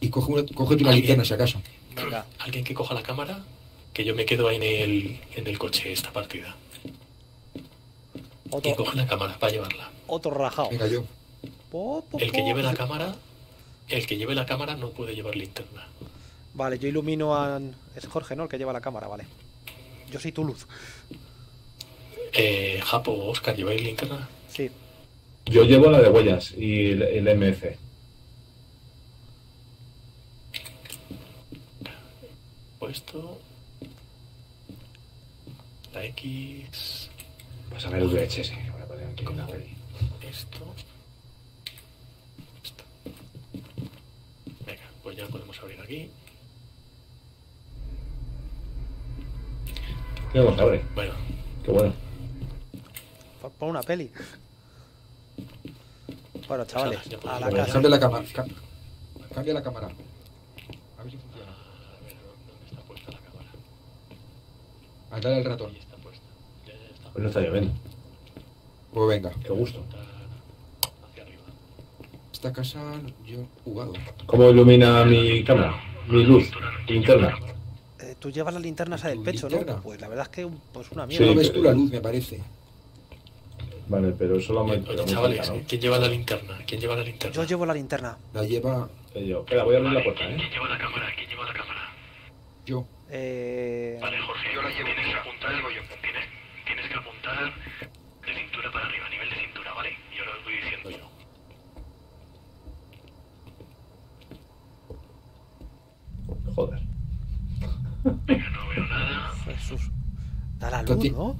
Y coge una, una linterna si acaso. Venga. Alguien que coja la cámara, que yo me quedo ahí en el, en el coche esta partida. Otro, ¿Quién coge la cámara para llevarla? otro rajado. Venga, yo. Po, po, El que po. lleve la cámara, el que lleve la cámara no puede llevar linterna. Vale, yo ilumino a... Es Jorge, ¿no? El que lleva la cámara, vale. Yo soy tu luz. Eh, Japo, Oscar, ¿lleváis linterna? Sí. Yo llevo la de huellas y el, el MF. Puesto. La X. Vas a ver el VHS. voy a poner aquí una peli. Esto. Esto. Venga, pues ya podemos abrir aquí. ¿Qué vamos a ver? Bueno, Qué bueno. Pon- Pon una peli. Bueno, chavales, ya a la casa. Cambia la cámara. ca- Cambia la cámara. A ver si funciona. a ver dónde está puesta la cámara. A darle al ratón. Ahí está puesta. Ya, ya está. Pues no está lloviendo. Pues venga. Qué gusto. Apuntar Hacia arriba. Esta casa yo he jugado. ¿Cómo ilumina mi cámara? Mi luz interna. Eh, Tú llevas la linterna esa del ¿Tu pecho, linterna? ¿no? Pues la verdad es que pues una Sí. mierda. No ves tú la luz, me parece. Vale, pero solamente. Oye, chavales. ¿quién lleva la linterna? ¿Quién lleva la linterna? Yo llevo la linterna. La lleva yo. Espera, voy a abrir la puerta, ¿eh? ¿Quién lleva la cámara? ¿Quién lleva la cámara? yo. Eh... Vale, Jorge, Yo la llevo, tienes que apuntar, llevo yo. Tienes, tienes que apuntar de cintura para arriba, nivel de cintura, ¿vale? Y ahora os voy diciendo yo. Joder. Venga, no veo nada. Jesús. Da la luz. ¿no?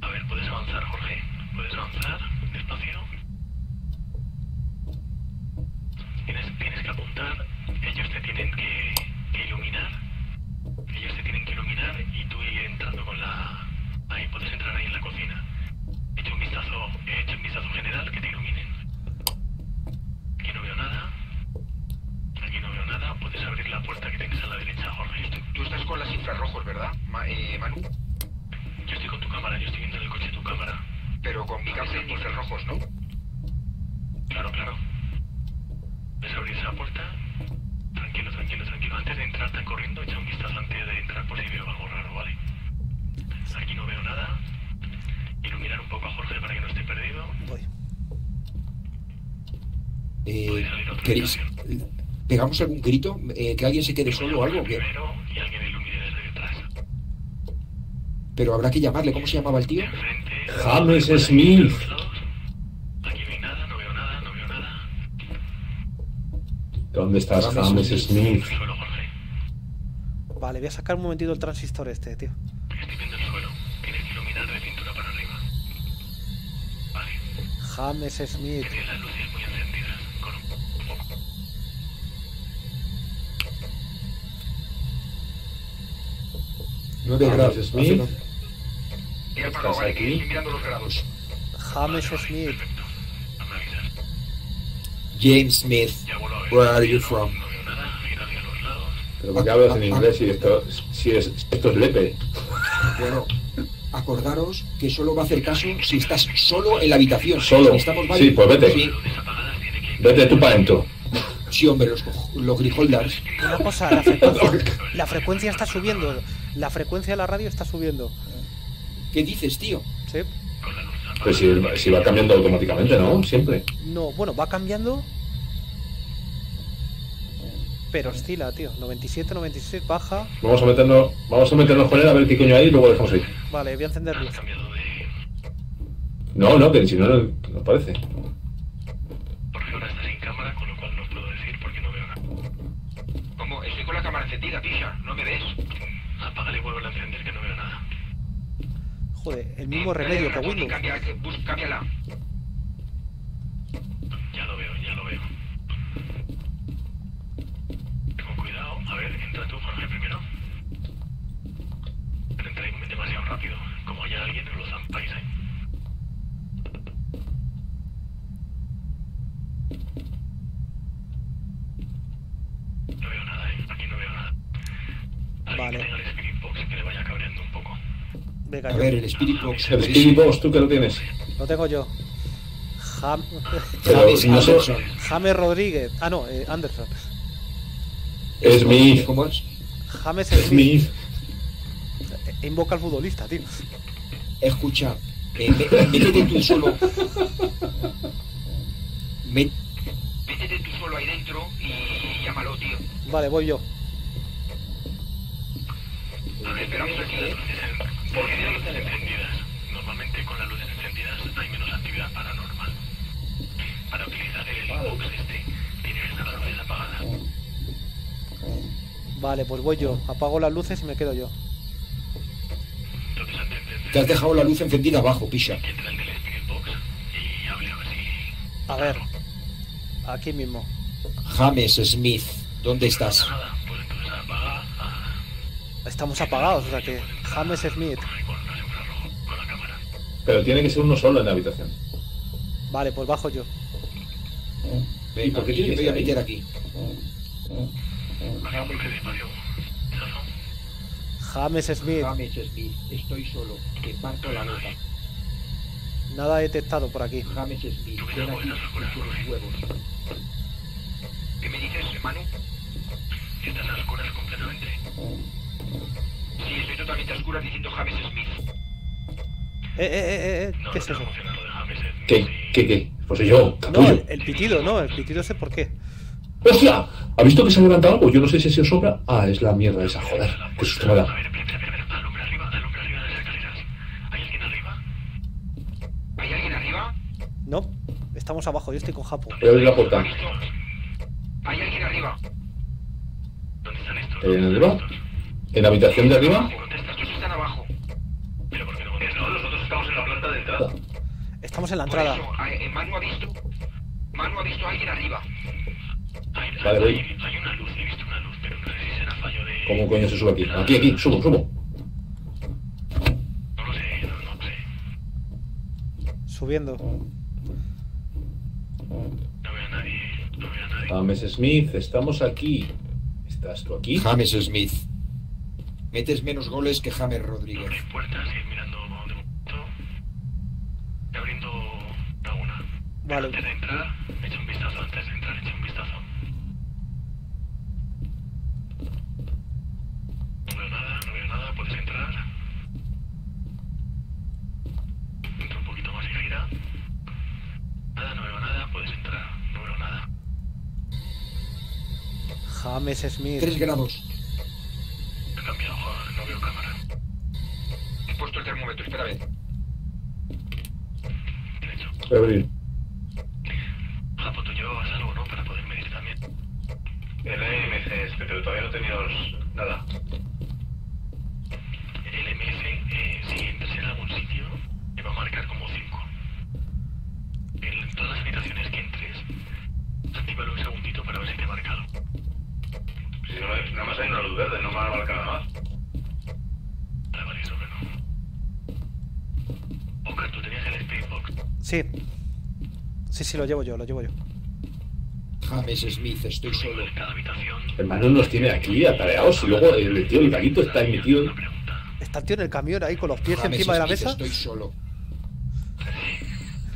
A ver, puedes avanzar, Jorge. Puedes avanzar, despacio. Tienes, tienes que apuntar. Ellos te tienen que, que iluminar. Ellos te tienen que iluminar y tú ir entrando con la... Ahí, puedes entrar ahí en la cocina. Echa un vistazo, echa un vistazo general, que te iluminen. Aquí no veo nada. Aquí no veo nada. Puedes abrir la puerta que tienes a la derecha, Jorge. Tú estás con las infrarrojos, ¿verdad, Ma- eh, Manu? Yo estoy con tu cámara, yo estoy viendo en el coche tu cámara. Pero con mi cámara en infrarrojos, ¿no? Claro, claro. ¿Ves abrir esa puerta? Tranquilo, tranquilo, tranquilo. Antes de entrar tan corriendo, echa un vistazo antes de entrar por si veo algo raro, ¿vale? Aquí no veo nada. Iluminar un poco a Jorge para que no esté perdido. Voy. Eh, ¿Queréis? ¿Pegamos algún grito? Eh, ¿Que alguien se quede solo o algo? o qué? Pero habrá que llamarle. ¿Cómo se llamaba el tío? James Smith. ¿Dónde estás, James James Smith. Vale, voy a sacar un momentito el transistor este, tío. Estoy viendo el suelo. Tienes que iluminar de cintura para arriba. Vale. James Smith. Tienes las luces muy encendidas. Con un poco. 9 James grados. Smith. ¿Estás aquí? que estoy mirando los grados. James Smith. James Smith. Where are you from? Pero ¿por qué hablas en inglés si esto, si es, esto es lepe? Bueno, acordaros que solo va a hacer caso si estás solo en la habitación. Solo. Si estamos varios- Sí, pues vete. Sí, que Vete tú para adentro. sí, hombre, los, los griholders. Una cosa, la frecuencia, la frecuencia está subiendo. La frecuencia de la radio está subiendo. ¿Qué dices, tío? ¿Sí? con la luz apagada. Pues si, si va cambiando automáticamente, ¿no? Siempre. No, bueno, va cambiando. Pero oscila, tío. 97, 96, baja. Vamos a meternos, vamos a meternos con él a ver qué coño hay y luego lo dejamos ahí. Vale, voy a encender luz. No, no, que si no, no no parece. Porque ahora está sin cámara, con lo cual no puedo decir porque no veo nada. ¿Cómo? Estoy con la cámara encendida, pija. ¿No me ves? Apágale y vuelve a encender que no veo nada. Joder, el mismo remedio que Windows. Cámbiala. Ya lo veo, ya lo veo. Con cuidado. A ver, entra tú, Jorge, primero. Ahí demasiado rápido. Como haya alguien, lo zampáis ahí. No veo nada, ¿eh? Aquí no veo nada. Alguien Vale. que tenga el Spirit Box que le vaya cabreando un poco. Venga, A yo. ver, el Spirit Box. El es Speedy Box, tú que lo tienes. Lo tengo yo. Jam- Pero James no sé- Anderson. James Rodríguez. Ah, no, eh, Anderson. Smith. ¿Cómo es? James Smith. Smith. E- Invoca al futbolista, tío. Escucha, eh, me- métete tú solo. Me- Métete tú solo ahí dentro y llámalo, tío. Vale, voy yo. Esperamos aquí, ¿Por qué tienen luces encendidas? Normalmente con las luces encendidas hay menos actividad paranormal. Para utilizar el box este, tienes que estar las luces apagadas. Vale, pues voy yo. Apago las luces y me quedo yo. Te has dejado la luz encendida abajo, picha. A ver. Aquí mismo. James Smith, ¿dónde estás? Estamos apagados, o sea que James Smith. Pero tiene que ser uno solo en la habitación. Vale, pues bajo yo. Venga, por qué yo tiene que voy a meter aquí. Despacio. Chazo. James Smith. James Smith, estoy solo. Te parto la nota. Nada detectado por aquí. James Smith, ven aquí con tus huevos. ¿Qué me dices, Manu? Estás a oscuras completamente. Sí, estoy totalmente a oscuras diciendo James Smith. Eh, eh, eh, eh, No, ¿qué no es eso? ¿Qué? ¿Qué? ¿Qué? Pues soy yo, No, capullo. el, el pitido, no, el pitido sé por qué. ¡Hostia! ¿Ha visto que se ha levantado algo? Yo no sé si ha sido sombra. Ah, es la mierda esa, joder. Qué susto me A da. ver, espera, espera, espera. Alumbra arriba, alumbra arriba de las escaleras. ¿Hay alguien arriba? ¿Hay alguien arriba? No, estamos abajo, yo estoy con Japo. Voy a abrir la puerta. ¿Hay alguien arriba? ¿Dónde están estos? ¿En arriba? ¿En la habitación de arriba? Están abajo. ¿Pero no nosotros estamos en la planta de entrada. Estamos en la entrada. eh, Manu ha visto... Manu ha visto a alguien arriba. Hay, Vale, voy. hay, hay una luz, he visto una luz, pero no sé si será fallo de... ¿Cómo coño se sube aquí? Aquí, aquí, subo, subo. No lo sé, no, no sé. Subiendo. No veo a nadie, no veo a nadie. James Smith, estamos aquí. ¿Estás tú aquí? James Smith. Metes menos goles que James Rodríguez. Abre puertas y ir mirando de momento. Estoy abriendo la una. Vale. Antes de entrar, echa un vistazo. Antes de entrar, echa un vistazo. No veo nada, no veo nada. Puedes entrar. Entra un poquito más y gira. Nada, no veo nada. Puedes entrar. No veo nada. James Smith. Tres grados. He cambiado, joder, no veo cámara. He puesto el termómetro, espera a ver. Derecho. Voy a abrir. Japo, tú llevabas algo, ¿no? Para poder medir también. El AMC, pero todavía no teníamos nada. El MF, eh, si entras en algún sitio, te va a marcar como 5. En todas las habitaciones que entres, actívalo un segundito para ver si te ha marcado. Si no, nada más hay una luz verde, no me va a marcar nada más. Vale, vale, eso que no. Oscar, tú tenías el Spirit Box. Sí. Sí, sí, lo llevo yo, lo llevo yo. James Smith, estoy solo. Hermano nos tiene aquí atareados y luego el tío, el está metido. Está el tío en el camión ahí con los pies James encima de la mesa. estoy solo.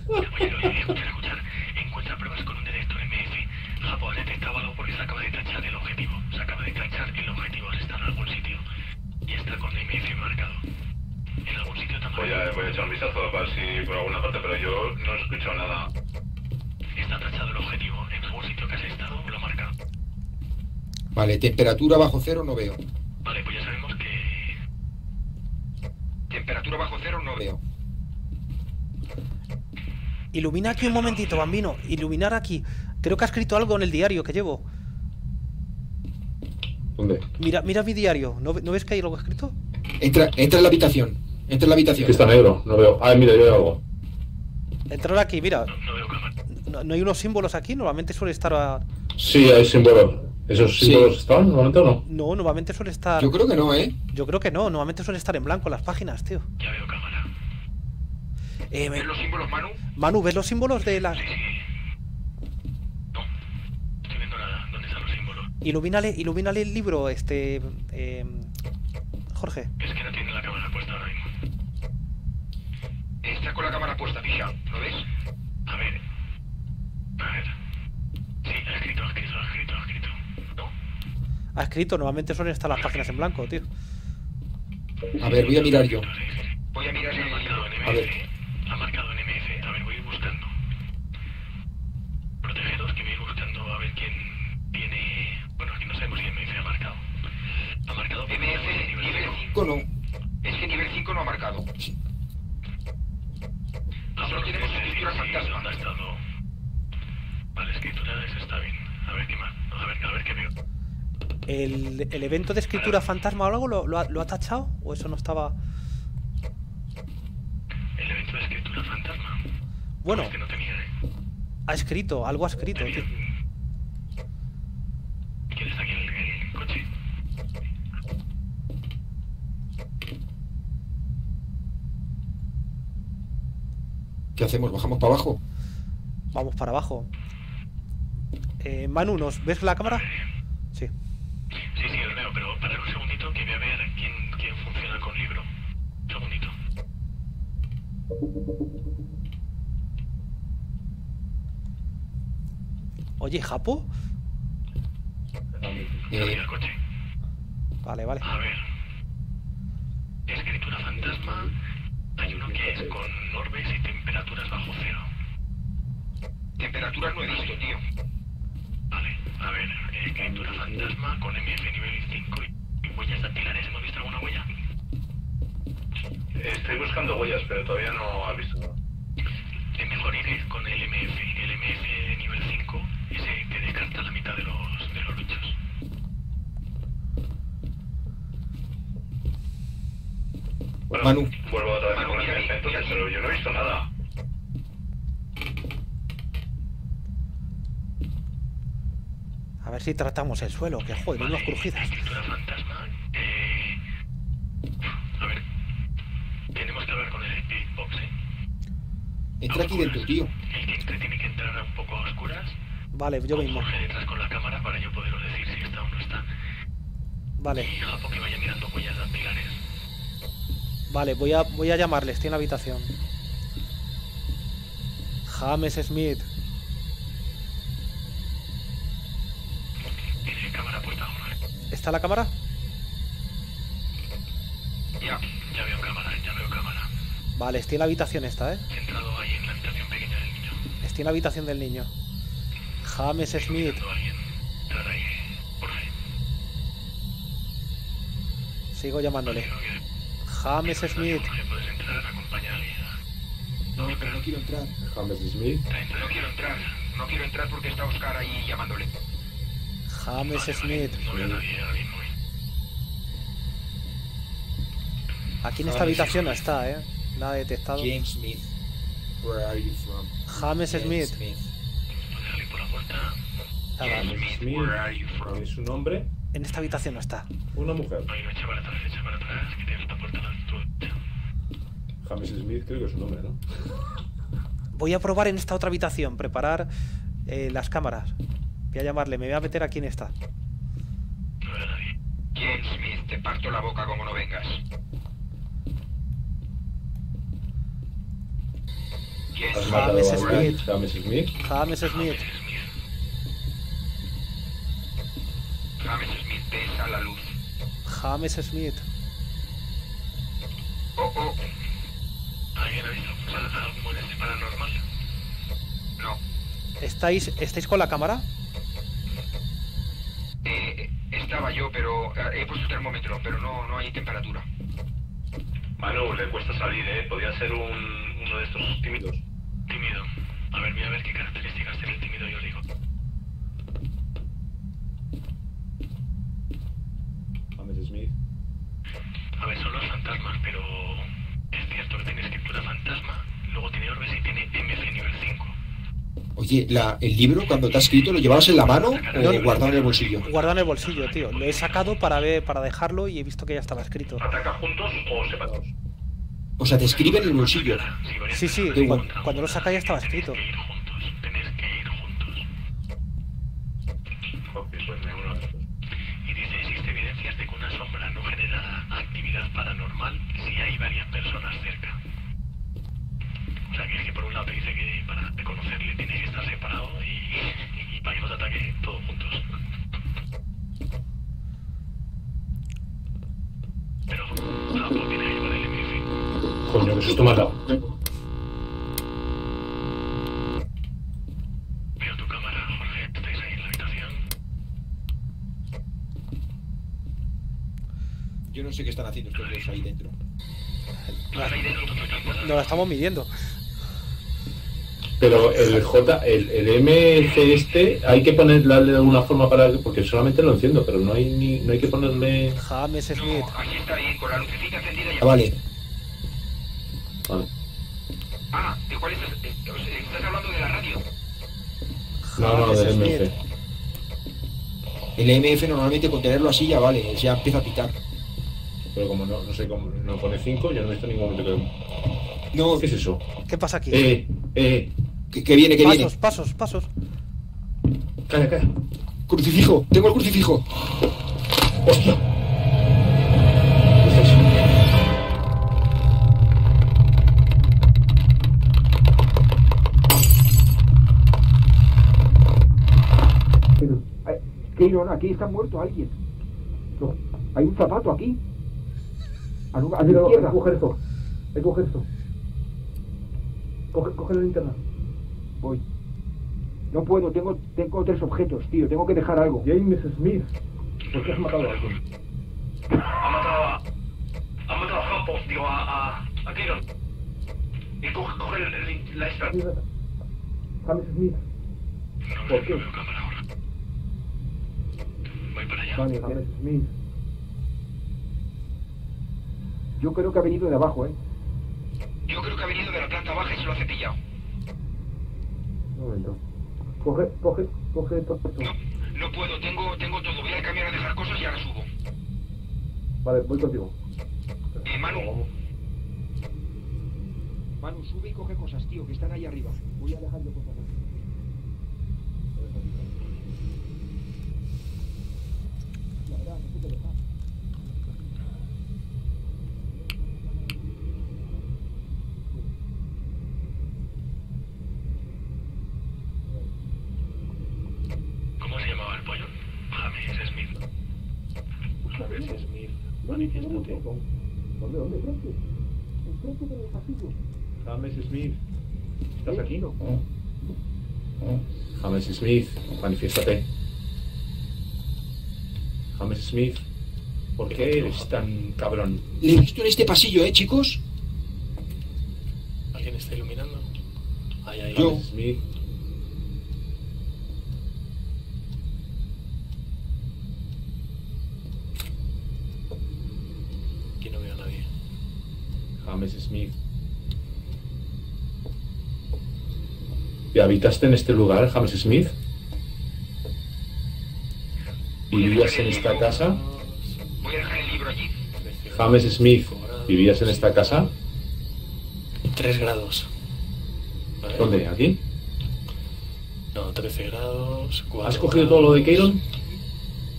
Oye, oye, escuchar, escuchar. Encuentra pruebas con un detector MF. Japo, has detectado algo porque se acaba de tachar el objetivo. Se acaba de tachar el objetivo. Has estado en algún sitio. Y está con MF marcado. En algún sitio te ha Voy marcado. a, voy a echar un vistazo a ver si por alguna parte, pero yo no he escuchado nada. Está tachado el objetivo. En algún sitio que has estado lo ha marcado. Vale, temperatura bajo cero no veo. Vale, pues ya sabemos que... Temperatura bajo cero, no veo. Ilumina aquí un momentito, bambino. Iluminar aquí. Creo que ha escrito algo en el diario que llevo. ¿Dónde? Mira, mira mi diario. ¿No, ¿no ves que hay algo escrito? Entra, entra en la habitación. Entra en la habitación. Que está negro, no veo. Ah, mira, yo veo algo. Entrar aquí, mira. No, no veo cámara. No, no hay unos símbolos aquí. Normalmente suele estar. a- Sí, hay símbolos. ¿Esos Sí. símbolos estaban normalmente o no? No, normalmente suele estar. Yo creo que no, ¿eh? Yo creo que no. Normalmente suele estar en blanco las páginas, tío. Ya veo cámara. Eh, me- ¿Ves los símbolos, Manu? Manu, ¿ves los símbolos de la. Sí, sí. No. Estoy viendo nada. ¿Dónde están los símbolos? Ilumínale, ilumínale el libro, este. eh, Jorge. Es que no tiene la cámara. Está con la cámara puesta, Fisha. ¿Lo ves? A ver. A ver. Sí, ha escrito, ha escrito, ha escrito, ha escrito. ¿No? Ha escrito, normalmente suelen estar las páginas en blanco, tío. A ver, voy a mirar yo. Voy a mirar el... en A ver. MF. Ha marcado en MF. A ver, voy a ir buscando. Protegedos, que voy a ir buscando a ver quién tiene. Bueno, aquí no sabemos si MF ha marcado. Ha marcado por MF, nivel nivel 5. 5. No, Es que nivel 5 no ha marcado. Nosotros tenemos escritura fantasma. ¿Dónde ha estado? Vale, escritura ese está bien. A ver qué más. A ver, a ver qué veo. ¿El, el evento de escritura fantasma o algo lo, lo ha, lo ha tachado? ¿O eso no estaba...? El evento de escritura fantasma. Bueno, Es que no tenía, ¿eh? ha escrito, algo ha escrito, tío. ¿Quién está aquí el coche? ¿qué hacemos? ¿Bajamos para abajo? Vamos para abajo. Eh, Manu, ¿nos ves la cámara? Oye, ¿Japo? Eh. Vale, vale. A ver. Escritura fantasma. Hay uno que es con orbes y temperaturas bajo cero. Temperaturas no he visto, tío. Vale, a ver. Escritura fantasma con MF nivel 5 y, y huellas dactilares. ¿Hemos visto alguna huella? Estoy buscando huellas, pero todavía no has visto nada. Mejor ir con el MF. El MF de nivel 5 descarta la mitad de los, de los bichos. Bueno, Manu. vuelvo otra vez Manu, con el entonces, pero yo no he visto nada. A ver si tratamos el suelo, que joder, unos crujidas. Escritura fantasma. Eh... A ver. Tenemos que hablar con el ¿eh? entra aquí dentro, tío. El que entre tiene que entrar un poco a oscuras. Vale, yo mismo. Jorge con la cámara para yo poderos decir si está o no está. Vale, Y Japo que vaya mirando huellas dactilares. vale, voy a, voy a llamarle, estoy en la habitación. James Smith. Tiene cámara puesta ahora. ¿Está la cámara? Ya. Ya veo cámara, ya veo cámara. Vale, estoy en la habitación esta, ¿eh? He entrado ahí en la habitación pequeña del niño. Estoy en la habitación del niño. James Smith. Sigo llamándole. James Smith. No, pero no quiero entrar. James Smith. No quiero entrar. No quiero entrar porque está Oscar ahí llamándole. James Smith. No veo a nadie ahora mismo. ¿eh? Aquí en esta habitación no está, ¿eh? Nada detectado. James Smith. Where are you from? James Smith. Por la puerta. Nada, Smith, where are you from? ¿Es su nombre? en esta habitación no está. Una mujer. Ahí no echa para atrás, echa para atrás, que tienes la puerta a la tu derecha. James Smith creo que es su nombre, ¿no? Voy a probar en esta otra habitación, preparar eh, las cámaras. Voy a llamarle, me voy a meter aquí en esta. No veo a nadie. James Smith, te parto la boca como no vengas. James ¿Has Smith, James? Smith. James Smith. James Smith. James Smith, ves a la luz. James Smith. Oh, oh, ¿Alguien ha visto algo este paranormal? no. ¿Estáis, ¿Estáis con la cámara? Eh, estaba yo, pero eh, he puesto el termómetro, pero no, no hay temperatura. Manu, le cuesta salir, ¿eh? Podría ser un, uno de estos tímidos. Tímido. A ver, qué características tiene el tímido, yo digo. James Smith. A ver, son los fantasmas, pero es cierto que tiene escritura fantasma, luego tiene orbes y tiene MC nivel 5. Oye, la, el libro cuando te has escrito, ¿lo llevabas en la mano o guardado en el bolsillo? Guardado en el bolsillo, tío. Lo he sacado para ver, para dejarlo y he visto que ya estaba escrito. ¿Ataca juntos o separados? O sea, te escribe en el bolsillo. Sí, sí, encuentran cuando lo saca ya estaba escrito. de conocerle tiene que estar separado y, para que nos ataque todos juntos. Pero Japón tiene que llevar el MF. Coño, que susto me has dado. Veo tu cámara, Jorge. ¿Estáis ahí en la habitación? Yo no sé qué están haciendo estos dos ahí dentro. Ahí dentro, No la estamos midiendo. Pero el J, el, el MC este, hay que ponerle de alguna forma para porque solamente lo enciendo, pero no hay ni, no hay que ponerle. James Smith. No, aquí está ahí, con la lucecita encendida y Ah, vale. Vale. Ah, ¿de cuál estás? eh, ¿Estás hablando de la radio? No, no, del. MC. El MF normalmente con tenerlo así ya vale, ya empieza a pitar. Pero como no, no sé cómo no pone 5, yo no he visto en ningún momento que. No, ¿Qué es eso? ¿Qué pasa aquí? Eh, eh, que, que viene, que viene. pasos, pasos, pasos. calla, calla. Crucifijo, tengo el crucifijo. ¡Hostia! ¿Qué es eso? Keiron, aquí está muerto alguien. No, hay un zapato aquí. A, a tu izquierda. coger esto. Hay que coger esto. Coge, coge la linterna. Voy. No puedo, tengo, tengo tres objetos, tío. Tengo que dejar algo. James Smith. ¿Por qué has matado a alguien? Ha matado a. Ha matado a Hopos, digo, a. a. a Kiron. Y coge, coge el, el- la esta. James Smith. ¿Por qué? Voy para allá. Vale, James Smith. yo creo que ha venido de abajo, ¿eh? Yo creo que ha venido de la planta baja y se lo ha cepillado. Momento. Coge, coge, coge todo esto. No, no puedo, tengo, tengo todo. Voy al camión a dejar cosas y ahora subo. Vale, voy contigo. Eh, Manu, Manu, sube y coge cosas, tío, que están ahí arriba. Voy a dejar yo cosas aquí. La verdad, no sé qué dejar. ¿Cómo se llamaba el pollo? James Smith. James Smith. Manifiéstate. ¿Dónde, dónde? Enfrente. Enfrente del pasillo. James Smith. ¿Estás ¿Eh? aquí? No. James Smith, manifiéstate. James Smith, ¿por qué eres tan cabrón? Le he visto en este pasillo, ¿eh, chicos? ¿Alguien está iluminando? Ahí, ahí. Yo. James Smith. Aquí no veo a nadie. James Smith. ¿Y habitaste en este lugar, James Smith? ¿Y vivías en esta casa? voy a dejar el libro allí. James Smith, ¿vivías en esta casa? 3 grados. Vale. ¿Dónde? ¿Aquí? No, 13 grados. 4 ¿Has cogido todo lo de Keiron?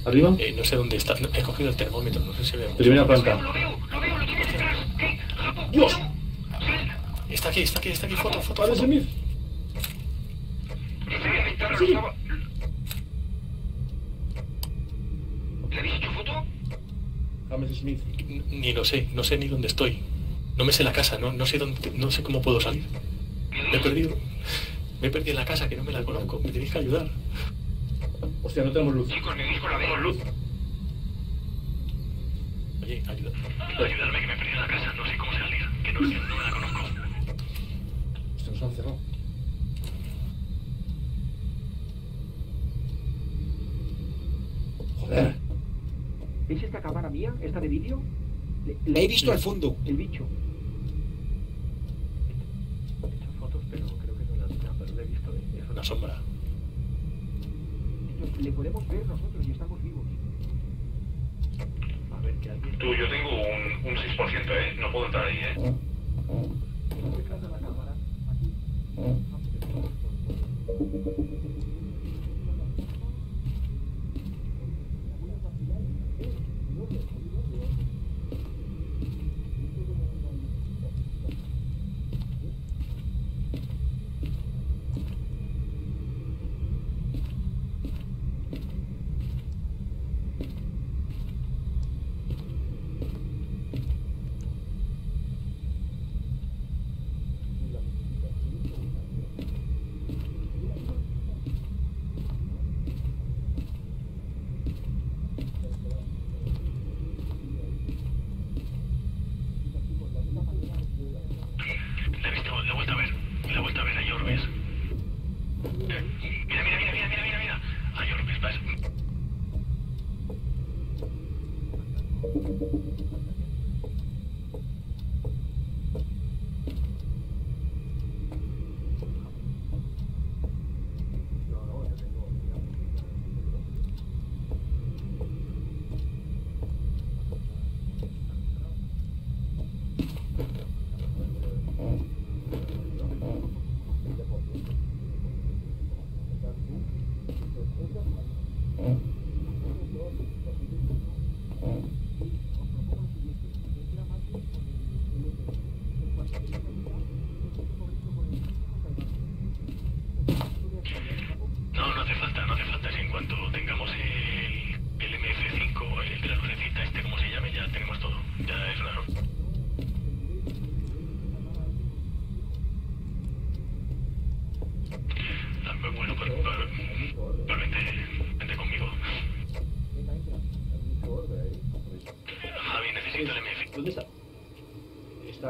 ¿Arriba? Eh, no sé dónde está. No, he cogido el termómetro, no sé si vemos. Primera planta. Lo veo, lo veo, ¡Dios! Está aquí, está aquí, está aquí. Foto, foto, foto. Estaba... ¿Le habéis hecho foto? James Smith. Ni lo sé, no sé ni dónde estoy. No me sé la casa, no, no sé dónde, no sé cómo puedo salir. Me he perdido. Me he perdido en la casa que no me la conozco. Me tenéis que ayudar. Hostia, no tenemos luz. Chicos, me veis con la vela. luz. Oye, ayuda. Ayudarme que me he perdido en la casa, no sé cómo salir. No, no me la conozco. Hostia, nos han cerrado. Joder. ¿Es esta cámara mía? ¿Esta de vídeo? Le- La he visto al fondo, el bicho. He hecho fotos, pero creo que no la pero la he visto. Es una sombra. Entonces, le podemos ver nosotros y estamos vivos. A ver, que alguien. Tú, yo tengo un, un 6%, ¿eh? No puedo entrar ahí, ¿eh? detrás de la cámara, aquí,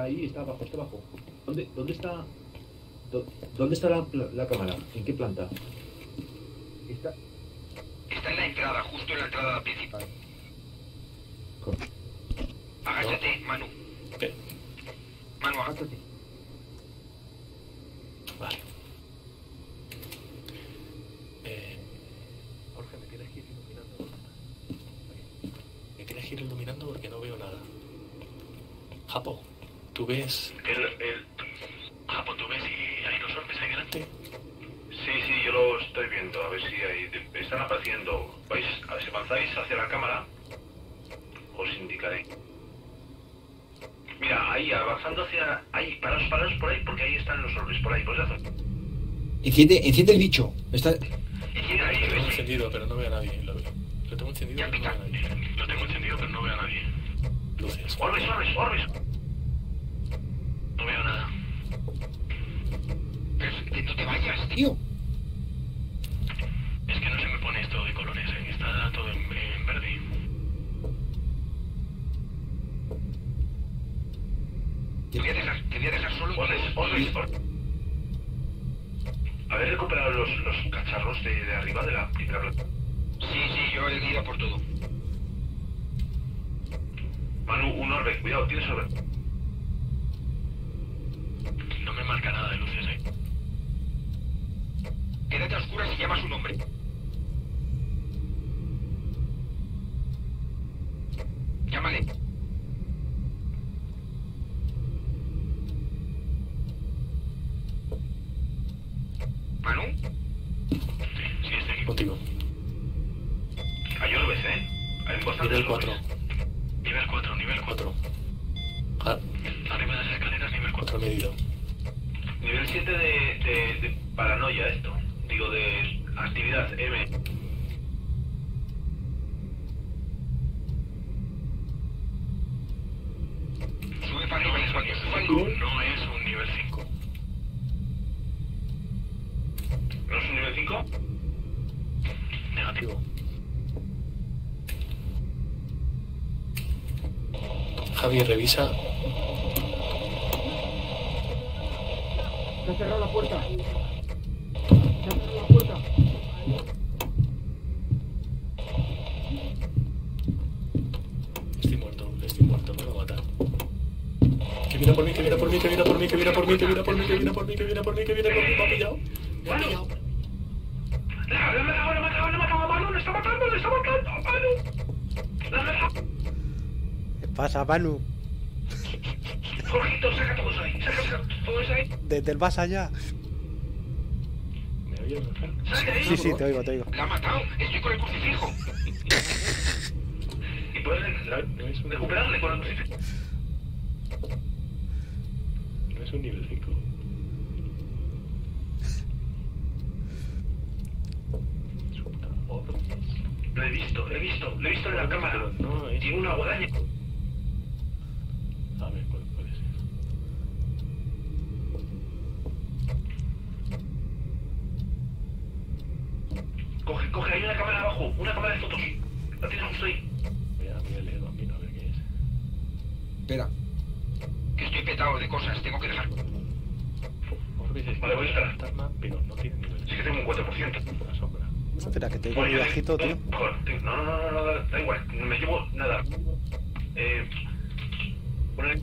ahí, está abajo, está abajo. ¿Dónde, dónde está? dó- ¿Dónde está la, la- la cámara? ¿En qué planta? Está, Está en la entrada, justo en la entrada principal. Agáchate, Manu. ¿Qué? Manu, agáchate. Vale. Eh, Jorge, me tienes que ir iluminando. Me tienes que ir iluminando porque no veo nada. Japo, ¿tú ves El, el... ¿tú ves si hay los orbes ahí delante? Sí, sí, yo lo estoy viendo. A ver si hay, están apareciendo. Vais, a ver si avanzáis hacia la cámara, os indicaré. Mira, ahí, avanzando hacia... Ahí, paraos, paraos por ahí, porque ahí están los orbes, por ahí, por esa zona. enciende, enciende el bicho. Está, Y ahí, Lo tengo encendido, pero no veo a nadie. Lo, lo tengo encendido, pero no veo a nadie. Lo tengo encendido, pero no veo a nadie. Luces. Orbes, orbes, orbes. No veo nada. Pero que no te vayas, tío. Es que no se me pone esto de colores, ¿eh? está todo en, en verde. Te voy a dejar, te voy a dejar solo. Orbes, orbes. ¿Habéis recuperado los, los cacharros de, de arriba de la primera planta? Sí, sí, yo he ido por todo. Manu, un orbe, cuidado, tienes orbe. No me marca nada de ¿eh? Quédate a oscuras y llama su nombre. Llámale. Manu, Sí, estoy aquí. Contigo. Hay orbes, ¿eh? Hay bastantes Nivel orbes. 4. Nivel 4, nivel 4. 4. Arriba de las escaleras, nivel 4. 4 medido. Nivel 7 de, de, de paranoia esto. Digo, de actividad M. sube para arriba y en cuanto suba el No es un nivel 5. ¿No es un nivel 5? Negativo. Javi, revisa. Se ha cerrado la puerta. Se ha cerrado la puerta. Estoy muerto, estoy muerto, me va a matar. Que viene por mí, que viene por mí, que viene por mí, que viene por mí, que viene por mí, que viene por mí, que viene por mí, que viene por mí, me ha pillado. Me ha pillado. ¡Le ha matado, le matado, le Manu! ¡Le está matando, le está matando Manu! ¿Qué pasa, Manu? Jorgito, saca todos ahí, saca todos ahí. Desde el más allá. ¿Me oyes? Sí, sí, te oigo, te oigo. La ha matado. Estoy con el crucifijo. Y puedes recuperarle con el crucifijo. Es un nivel 5. Lo he visto, lo he visto, lo he visto en la cámara. No, es Tiene una guadaña. A ver, ¿cuál puede ser? Coge, coge, hay una cámara abajo, una cámara de fotos. La tienes justo ahí. Voy a, voy a mira a ver qué es. Espera. Petado de cosas. Tengo que dejar. Vale, voy a esperar. fantasma, pero no tiene nivel Sí que tengo un 4%. Una sombra. Espera, que te oigo Bueno, bajito, tío. No, no, no, no, no, da, da igual, no me llevo nada. Eh, poner-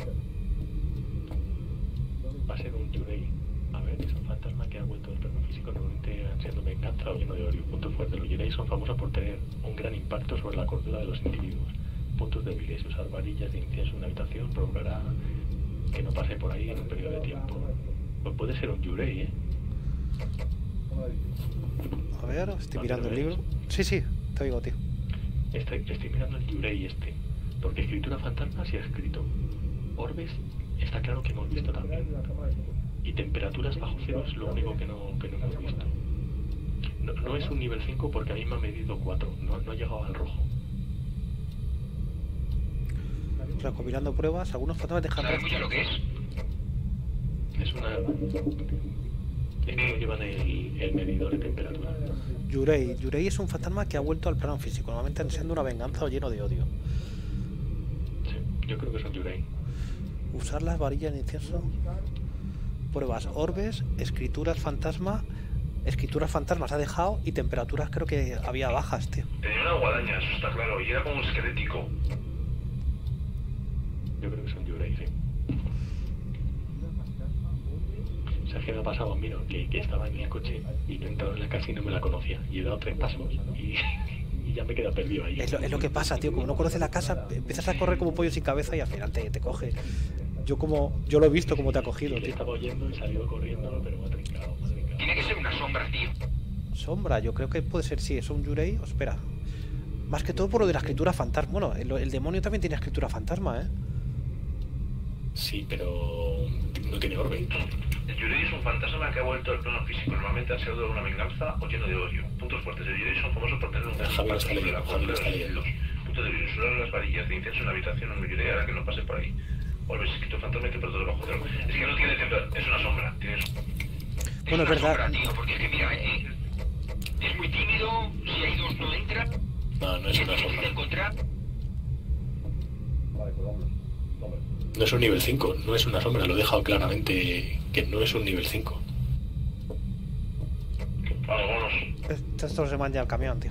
Va a ser un Yurei. A ver, es un fantasma que ha vuelto del plano físico, normalmente siendo venganza o lleno de odio. Punto fuerte. Los Yurei son famosos por tener un gran impacto sobre la cordura de los individuos. Puntos débiles. Usar varillas de incienso en una habitación provocará que no pase por ahí en un periodo de tiempo. Pues puede ser un Yurei, ¿eh? A ver, estoy mirando el libro. Sí, sí, te oigo, tío. Estoy, estoy mirando el Yurei este. Porque escritura fantasma sí ha escrito. Orbes está claro que hemos visto también. Y temperaturas bajo cero es lo único que no, que no hemos visto. No, no es un nivel 5 porque a mí me ha medido 4. No, no ha llegado al rojo. Recopilando pruebas, algunos fantasmas dejan ¿Sabemos ya lo que es? Es una... Es que llevan el, el medidor de temperatura. Yurei. Yurei es un fantasma que ha vuelto al plano físico, normalmente siendo una venganza o lleno de odio. Sí, yo creo que son Yurei. Usar las varillas de incienso. Pruebas, orbes, escrituras fantasma. Escrituras fantasmas ha dejado y temperaturas creo que había bajas, tío. tenía una guadaña, eso está claro, y era como un esquelético. Yo creo que son Yurei, sí. O sea, es que me ha pasado a mí, ¿no? que, que estaba en el coche y no he entrado en la casa y no me la conocía. Y he dado tres pasos y, y ya me queda perdido ahí. Es lo, es lo que pasa, tío. Como no conoces la casa, empiezas a correr como pollo sin cabeza y al final te, te coge. Yo como yo lo he visto como te ha cogido, tío. estaba oyendo y salido corriendo, pero me ha trincado, me ha trincado. Tiene que ser una sombra, tío. Sombra, yo creo que puede ser, sí, es un Yurei. o espera. Más que todo por lo de la escritura fantasma. Bueno, el, el demonio también tiene escritura fantasma, ¿eh? Sí, pero no tiene orbe. El Yurei es un fantasma que ha vuelto al plano físico, normalmente ha sido de una venganza o lleno de odio. Puntos fuertes. El Yurei son famosos por tener un gran impacto sobre la leyendo, cordura de los individuos. Puntos débiles. Usar las varillas de incienso en una habitación en un Yurei hará que no pase por ahí. Orbes escrito fantasma y temperatura bajo cero. Es que no tiene temperatura, es una sombra. Tiene Bueno, es una verdad. sombra, tío, porque es que mira, eh, es muy tímido, si hay dos no entra, No, no es una de sombra. encontrar. No es un nivel 5, no es una sombra. Lo he dejado claramente que no es un nivel 5. Vamos, vámonos. Esto se manja al camión, tío.